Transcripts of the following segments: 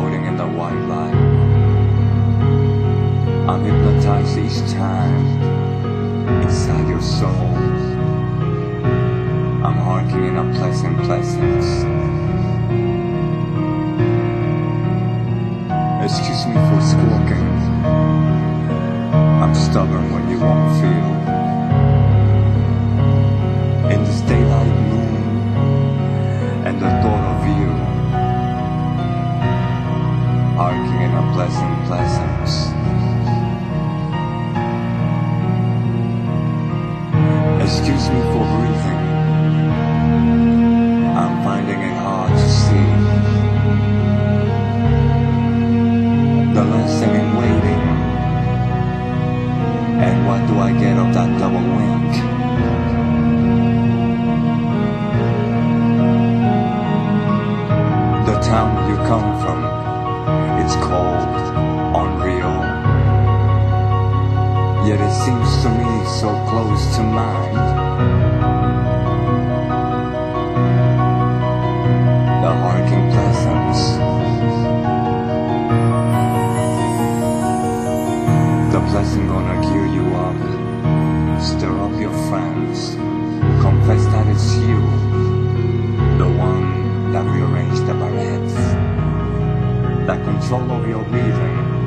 floating in the white light. I'm hypnotized each time inside your soul. I'm harking in a pleasant presence. Excuse me for squawking. I'm stubborn when you won't feel. In this daylight. Harking in a pleasant pleasance. Excuse me for breathing. I'm finding it hard to see. The lesson in waiting. And what do I get of that double wink? Yet it seems to me so close to mine. The harking pleasance. The blessing gonna gear you up. Stir up your friends. Confess that it's you. The one that rearranged the barrettes. That control of your breathing.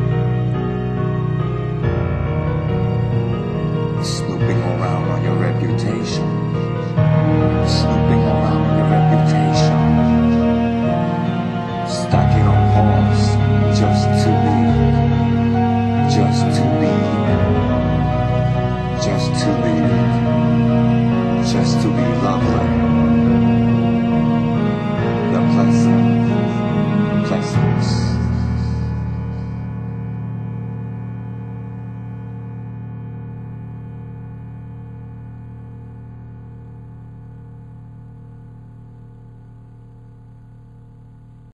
Your reputation. Snooping around your reputation. Stacking on